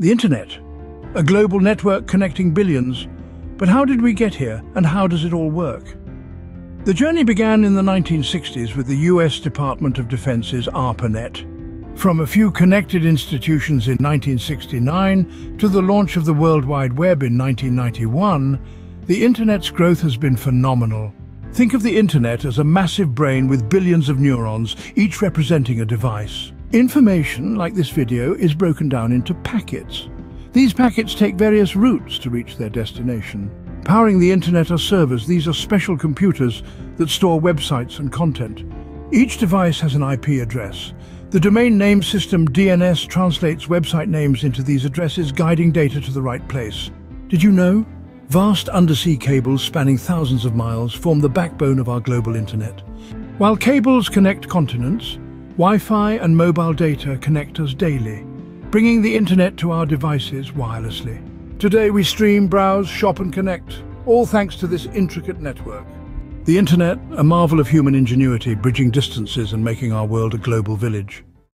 The Internet, a global network connecting billions. But how did we get here and how does it all work? The journey began in the 1960s with the US Department of Defense's ARPANET. From a few connected institutions in 1969 to the launch of the World Wide Web in 1991, the Internet's growth has been phenomenal. Think of the Internet as a massive brain with billions of neurons, each representing a device. Information, like this video, is broken down into packets. These packets take various routes to reach their destination. Powering the internet are servers. These are special computers that store websites and content. Each device has an IP address. The domain name system DNS translates website names into these addresses, guiding data to the right place. Did you know? Vast undersea cables spanning thousands of miles form the backbone of our global internet. While cables connect continents, Wi-Fi and mobile data connect us daily, bringing the internet to our devices wirelessly. Today we stream, browse, shop and connect, all thanks to this intricate network. The internet, a marvel of human ingenuity, bridging distances and making our world a global village.